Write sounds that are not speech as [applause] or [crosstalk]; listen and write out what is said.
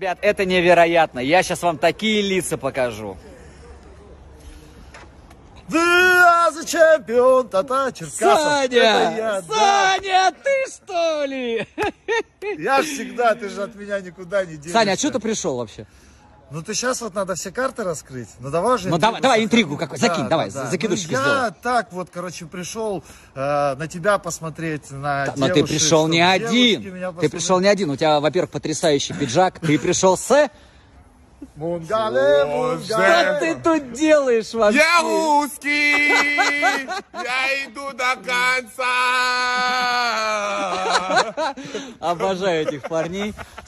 Ребят, это невероятно. Я сейчас вам такие лица покажу. Да, за чемпион, та-та, Черкасов. Саня! Я, да. Саня, ты что ли? Я ж всегда, ты же от меня никуда не денешься. Саня, а что ты пришел вообще? Ну ты сейчас вот надо все карты раскрыть. Ну давай же. Ну, давай- давай интригу какую, закинь, давай, да. закидушечку ну, я сделай. так вот, короче, пришел э, на тебя посмотреть, на Да, Но ты девушек, пришел не один. Ты пришел не один. У тебя, во-первых, потрясающий пиджак. Ты пришел с... Мунгале, Что мунгале. ты тут делаешь вообще? Я русский, я иду до конца. [laughs] Обожаю этих парней.